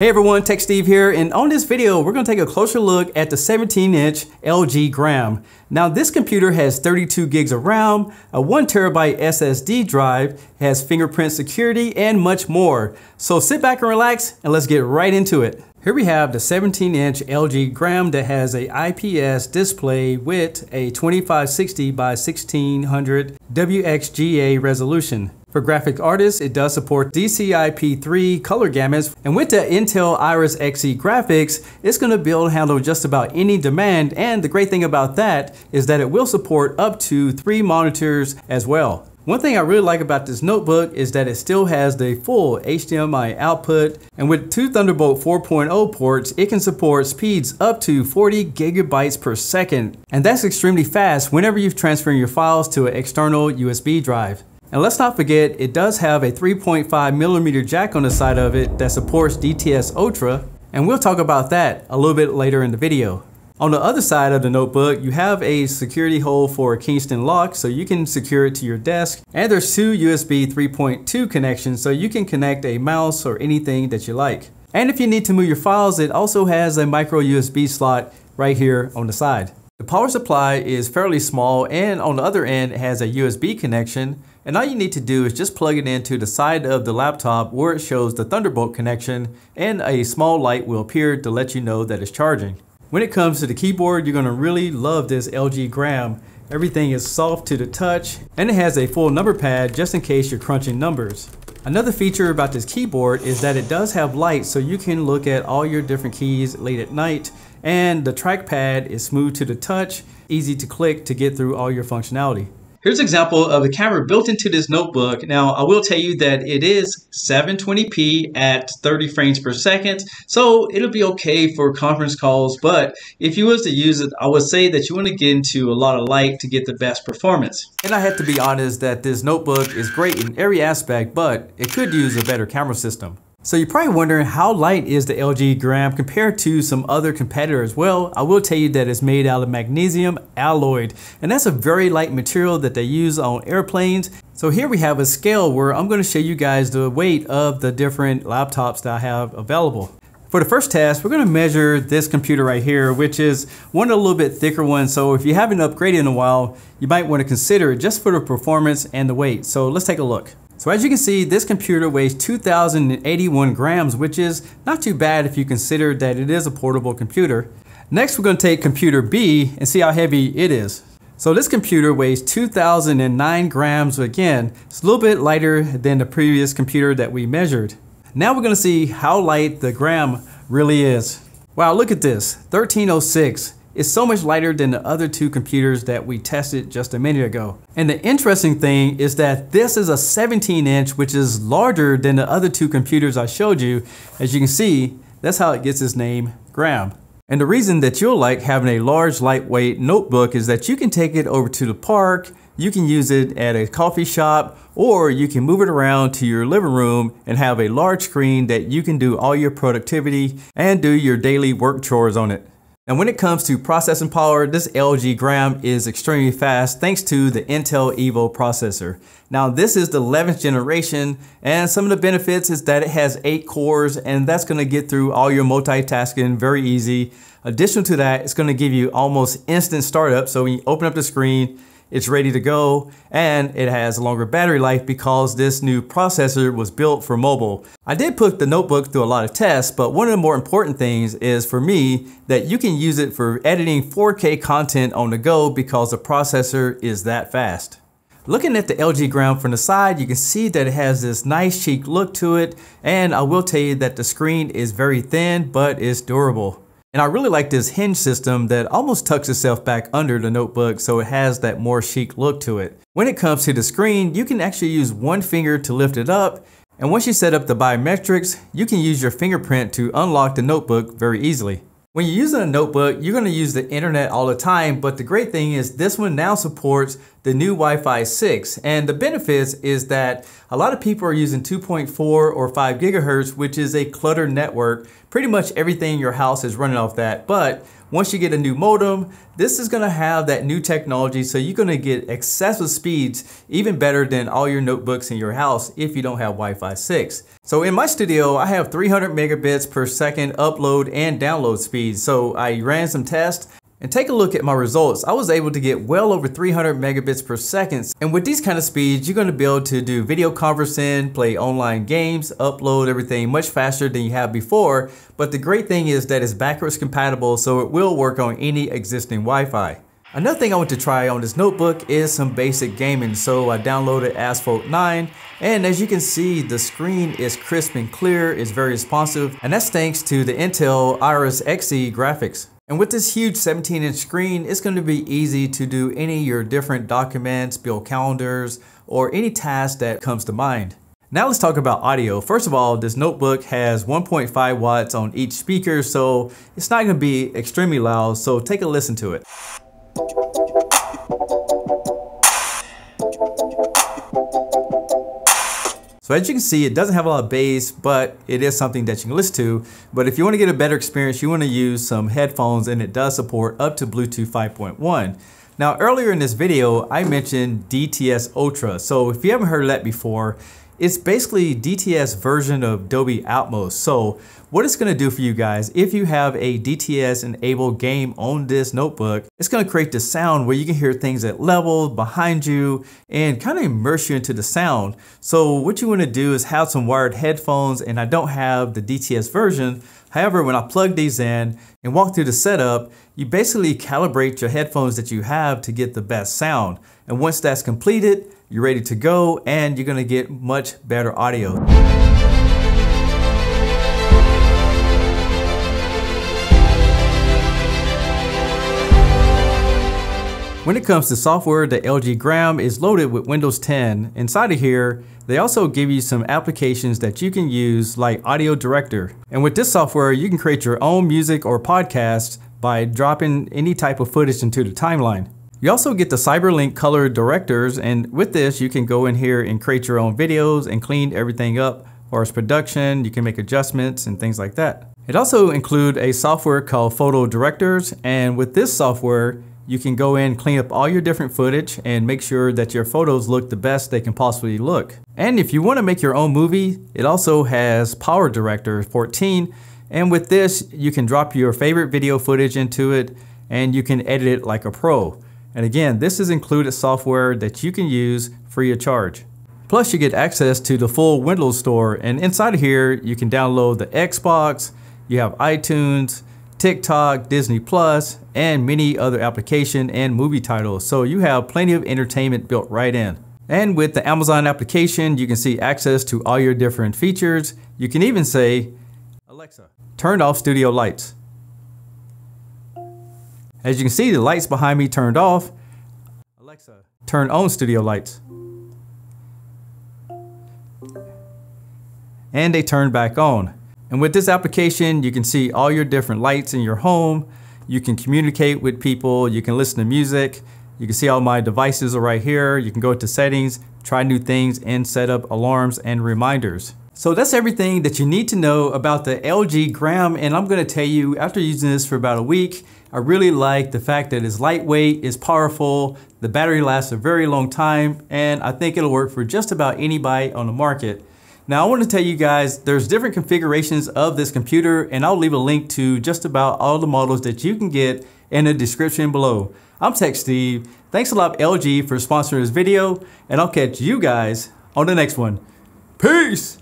Hey everyone, Tech Steve here, and on this video, we're gonna take a closer look at the 17-inch LG Gram. Now this computer has 32 gigs of RAM, a one terabyte SSD drive, has fingerprint security, and much more. So sit back and relax, and let's get right into it. Here we have the 17-inch LG Gram that has a IPS display with a 2560 by 1600 WXGA resolution. For graphic artists, it does support DCI-P3 color gamuts, and with the Intel Iris Xe graphics, it's going to be able to handle just about any demand, and the great thing about that is that it will support up to three monitors as well. One thing I really like about this notebook is that it still has the full HDMI output, and with two Thunderbolt 4.0 ports, it can support speeds up to 40 gigabytes per second, and that's extremely fast whenever you're transferring your files to an external USB drive. And let's not forget, it does have a 3.5 millimeter jack on the side of it that supports DTS Ultra, and we'll talk about that a little bit later in the video. On the other side of the notebook, you have a security hole for a Kensington lock so you can secure it to your desk. And there's two USB 3.2 connections so you can connect a mouse or anything that you like. And if you need to move your files, it also has a micro USB slot right here on the side. The power supply is fairly small and on the other end has a USB connection and all you need to do is just plug it into the side of the laptop where it shows the Thunderbolt connection and a small light will appear to let you know that it's charging. When it comes to the keyboard, you're gonna really love this LG Gram. Everything is soft to the touch and it has a full number pad just in case you're crunching numbers. Another feature about this keyboard is that it does have light so you can look at all your different keys late at night and the trackpad is smooth to the touch, easy to click to get through all your functionality. Here's an example of the camera built into this notebook. Now, I will tell you that it is 720p at 30 frames per second, so it'll be okay for conference calls, but if you was to use it, I would say that you want to get into a lot of light to get the best performance. And I have to be honest that this notebook is great in every aspect, but it could use a better camera system. So you're probably wondering how light is the LG Gram compared to some other competitors? Well, I will tell you that it's made out of magnesium alloy, and that's a very light material that they use on airplanes. So here we have a scale where I'm gonna show you guys the weight of the different laptops that I have available. For the first test, we're gonna measure this computer right here, which is one a little bit thicker one. So if you haven't upgraded in a while, you might wanna consider it just for the performance and the weight. So let's take a look. So as you can see, this computer weighs 2,081 grams, which is not too bad if you consider that it is a portable computer. Next, we're gonna take computer B and see how heavy it is. So this computer weighs 2,009 grams. Again, it's a little bit lighter than the previous computer that we measured. Now we're gonna see how light the gram really is. Wow, look at this, 1306 is so much lighter than the other two computers that we tested just a minute ago. And the interesting thing is that this is a 17 inch, which is larger than the other two computers I showed you. As you can see, that's how it gets its name, Gram. And the reason that you'll like having a large lightweight notebook is that you can take it over to the park, you can use it at a coffee shop, or you can move it around to your living room and have a large screen that you can do all your productivity and do your daily work chores on it. And when it comes to processing power, this LG Gram is extremely fast thanks to the Intel Evo processor. Now this is the 11th generation and some of the benefits is that it has 8 cores and that's going to get through all your multitasking very easy. Additional to that, it's going to give you almost instant startup. So when you open up the screen, it's ready to go, and it has a longer battery life because this new processor was built for mobile. I did put the notebook through a lot of tests, but one of the more important things is for me that you can use it for editing 4K content on the go because the processor is that fast. Looking at the LG Gram from the side, you can see that it has this nice chic look to it, and I will tell you that the screen is very thin, but it's durable. And I really like this hinge system that almost tucks itself back under the notebook so it has that more chic look to it. When it comes to the screen, you can actually use one finger to lift it up and once you set up the biometrics, you can use your fingerprint to unlock the notebook very easily. When you're using a notebook, you're going to use the internet all the time, but the great thing is this one now supports the new Wi-Fi 6. And the benefits is that a lot of people are using 2.4 or 5 gigahertz, which is a cluttered network. Pretty much everything in your house is running off that. But once you get a new modem, this is gonna have that new technology, so you're gonna get excessive speeds, even better than all your notebooks in your house if you don't have Wi-Fi 6. So in my studio, I have 300 megabits per second upload and download speed. So I ran some tests and take a look at my results. I was able to get well over 300 megabits per second. And with these kind of speeds, you're gonna be able to do video conferencing, play online games, upload everything much faster than you have before. But the great thing is that it's backwards compatible, so it will work on any existing Wi-Fi. Another thing I want to try on this notebook is some basic gaming. So I downloaded Asphalt 9 and as you can see the screen is crisp and clear, it's very responsive and that's thanks to the Intel Iris Xe graphics. And with this huge 17 inch screen, it's going to be easy to do any of your different documents, build calendars, or any task that comes to mind. Now let's talk about audio. First of all, this notebook has 1.5 watts on each speaker, so it's not going to be extremely loud, so take a listen to it. So as you can see, it doesn't have a lot of bass, but it is something that you can listen to. But if you want to get a better experience, you want to use some headphones and it does support up to Bluetooth 5.1. Now earlier in this video, I mentioned DTS Ultra. So if you haven't heard of that before, it's basically DTS version of Dolby Atmos. So what it's gonna do for you guys, if you have a DTS enabled game on this notebook, it's gonna create the sound where you can hear things at level behind you and kind of immerse you into the sound. So what you wanna do is have some wired headphones and I don't have the DTS version. However, when I plug these in and walk through the setup, you basically calibrate your headphones that you have to get the best sound. And once that's completed, you're ready to go and you're gonna get much better audio. When it comes to software, the LG Gram is loaded with Windows 10. Inside of here, they also give you some applications that you can use like Audio Director. And with this software, you can create your own music or podcast by dropping any type of footage into the timeline. You also get the CyberLink color directors and with this you can go in here and create your own videos and clean everything up or as production, you can make adjustments and things like that. It also include a software called Photo Directors and with this software you can go in, clean up all your different footage and make sure that your photos look the best they can possibly look. And if you want to make your own movie, it also has Power Director 14 and with this you can drop your favorite video footage into it and you can edit it like a pro. And again, this is included software that you can use free of charge. Plus you get access to the full Windows store and inside of here you can download the Xbox, you have iTunes, TikTok, Disney Plus, and many other application and movie titles. So you have plenty of entertainment built right in. And with the Amazon application, you can see access to all your different features. You can even say, Alexa, turn off studio lights. As you can see, the lights behind me turned off. Alexa, turn on studio lights. And they turned back on. And with this application, you can see all your different lights in your home. You can communicate with people. You can listen to music. You can see all my devices are right here. You can go to settings, try new things, and set up alarms and reminders. So that's everything that you need to know about the LG Gram. And I'm gonna tell you, after using this for about a week, I really like the fact that it's lightweight, it's powerful, the battery lasts a very long time, and I think it'll work for just about anybody on the market. Now I want to tell you guys, there's different configurations of this computer, and I'll leave a link to just about all the models that you can get in the description below. I'm Tech Steve. Thanks a lot LG for sponsoring this video, and I'll catch you guys on the next one. Peace!